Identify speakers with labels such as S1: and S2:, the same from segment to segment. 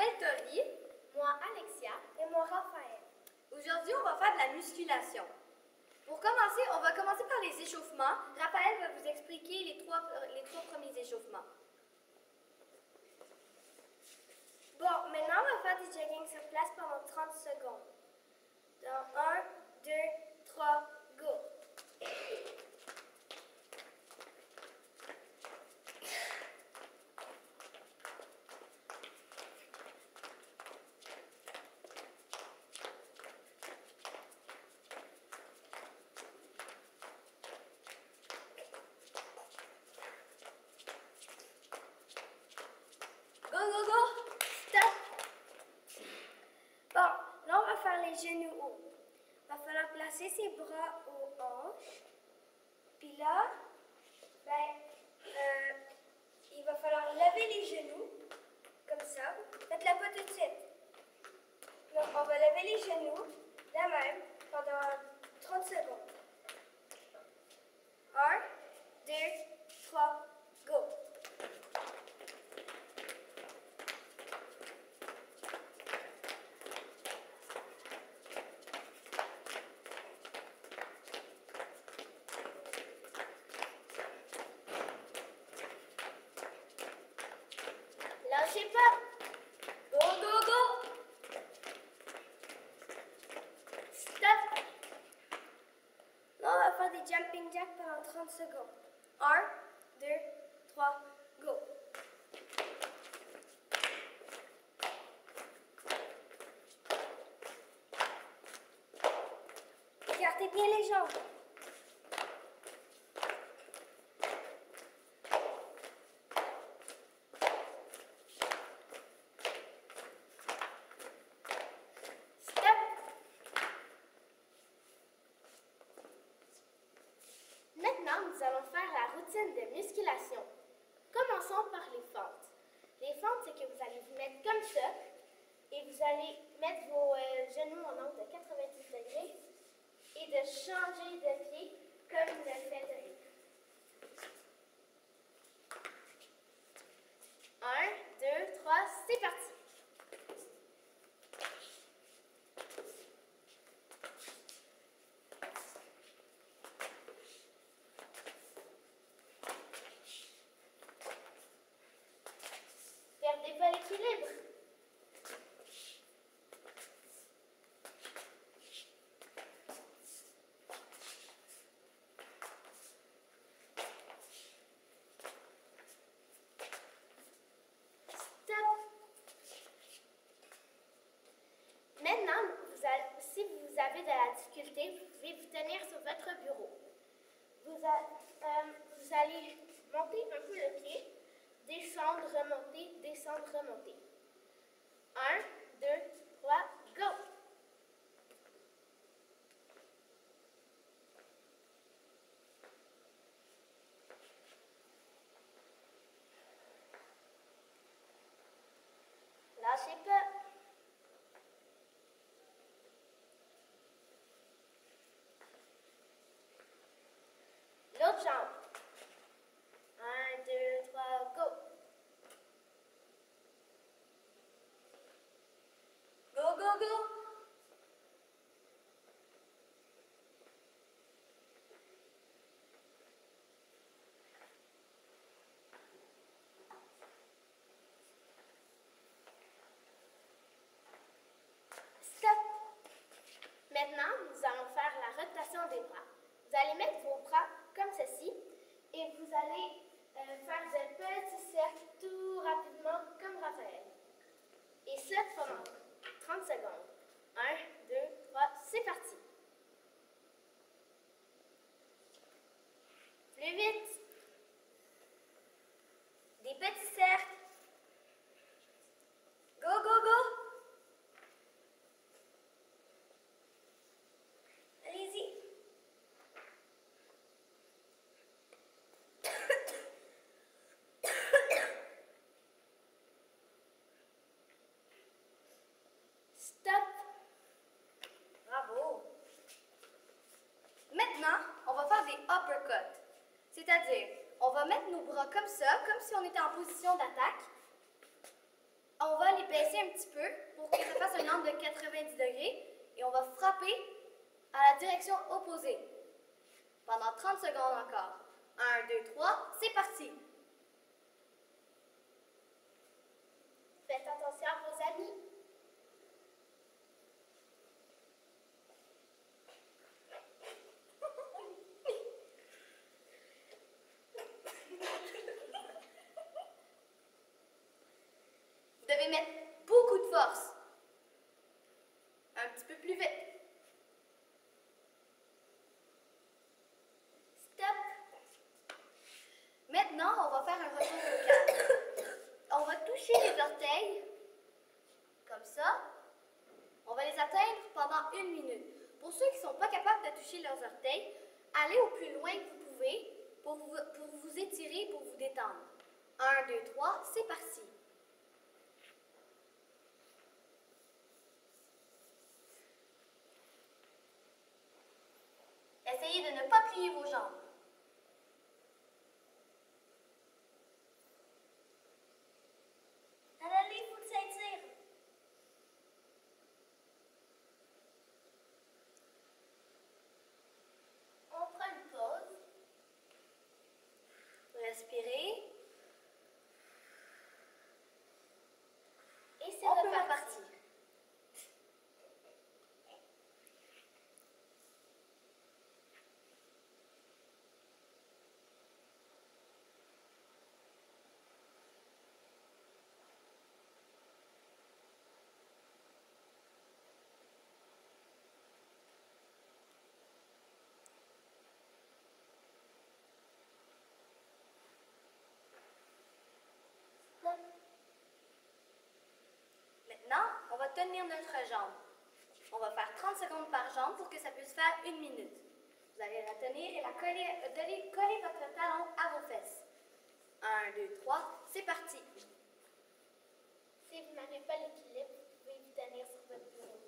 S1: m'appelle Tori.
S2: Moi, Alexia. Et moi, Raphaël.
S1: Aujourd'hui, on va faire de la musculation. Pour commencer, on va commencer par les échauffements. Raphaël va vous expliquer les trois, les trois premiers échauffements.
S2: Bon, maintenant, on va faire du jogging sur place pendant 30 secondes. Dans 1, 2, 3, go!
S1: Go, go, go!
S2: Stop! Bon, là, on va faire les genoux hauts. Il va placer ses bras aux hanches. Puis là, ben, euh, il va falloir lever les genoux, comme ça. Faites-la pas tout de suite. Donc, on va lever les genoux, la même, pendant 30 secondes. 1, 2, 3, go! Lâchez pas!
S1: Go, go, go!
S2: Stop! Là, on va faire des jumping jacks pendant 30 secondes. 1, 2, 3, go! Écartez bien les jambes. Stop! Maintenant, nous allons faire la routine de musculation. Commençons par les fentes. Les fentes, c'est que vous allez vous mettre comme ça et vous allez mettre vos euh, genoux en angle de 90 degrés et de changer de pied comme le fait a, euh, vous allez monter un peu le pied, descendre, remonter, descendre, remonter. 1, 2, 3. L'autre jambe. Un, deux, trois, go!
S1: Go, go, go!
S2: Maintenant, nous allons faire la rotation des bras. Vous allez mettre vos bras comme ceci et vous allez euh, faire de petits cercles tout Raphaël. Et ça pendant 30 secondes. 1, 2, 3, c'est parti! Plus vite! Des petits cercles.
S1: Go, go, go!
S2: Allez-y! Stop!
S1: Bravo! Maintenant, on va faire des uppercuts. C'est-à-dire, on va mettre nos bras comme ça, comme si on était en position d'attaque. on va les baisser un petit peu pour que ça fasse un angle de 90 degrés et on va frapper à la direction opposée. Pendant 30 secondes encore. 1, 2, 3, c'est parti.
S2: Faites attention à vos amis.
S1: Vous devez mettre beaucoup de force. Un petit peu plus vite.
S2: Stop.
S1: On va faire un retour. On va toucher les orteils, comme ça. On va les atteindre pendant une minute. Pour ceux qui ne sont pas capables de toucher leurs orteils, allez au plus loin que vous pouvez pour vous, pour vous étirer, pour vous détendre. 1, 2, 3, c'est parti. Essayez de ne pas plier vos jambes.
S2: Allez, il faut s'étirer.
S1: On prend une pause. Respirez.
S2: Et c'est
S1: On peut
S2: reparti.
S1: repartir.
S2: Stop.
S1: Maintenant, on va tenir notre jambe. On va faire 30 secondes par jambe pour que ça puisse faire une minute. Vous allez la tenir et la coller, euh, coller votre talon à vos fesses. 1, 2, 3, c'est parti.
S2: Si vous n'avez pas l'équilibre, vous pouvez vous tenir sur votre bureau.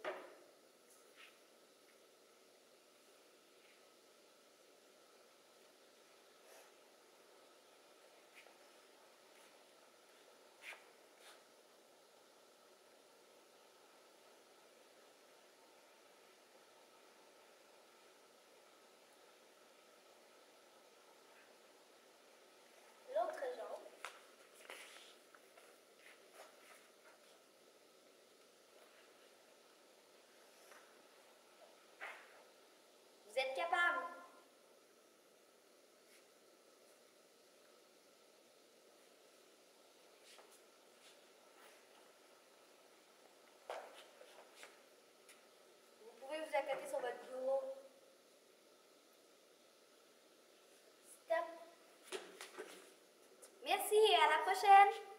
S2: L'autre jambe.
S1: Vous êtes capable. Vous pouvez vous accoter sur votre bureau.
S2: Stop.